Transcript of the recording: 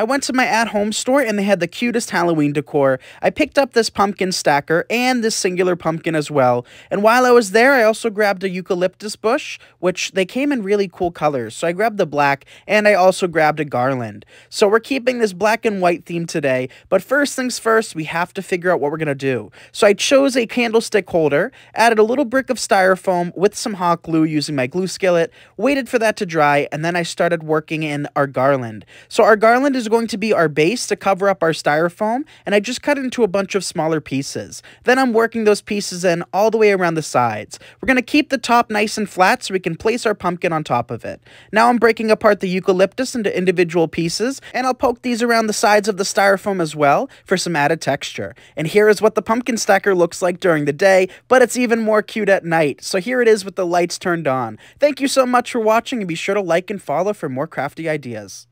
I went to my at-home store and they had the cutest Halloween decor. I picked up this pumpkin stacker and this singular pumpkin as well. And while I was there, I also grabbed a eucalyptus bush, which they came in really cool colors. So I grabbed the black and I also grabbed a garland. So we're keeping this black and white theme today, but first things first, we have to figure out what we're going to do. So I chose a candlestick holder, added a little brick of styrofoam with some hot glue using my glue skillet, waited for that to dry, and then I started working in our garland. So our garland is going to be our base to cover up our styrofoam, and I just cut into a bunch of smaller pieces. Then I'm working those pieces in all the way around the sides. We're going to keep the top nice and flat so we can place our pumpkin on top of it. Now I'm breaking apart the eucalyptus into individual pieces, and I'll poke these around the sides of the styrofoam as well for some added texture. And here is what the pumpkin stacker looks like during the day, but it's even more cute at night. So here it is with the lights turned on. Thank you so much for watching, and be sure to like and follow for more crafty ideas.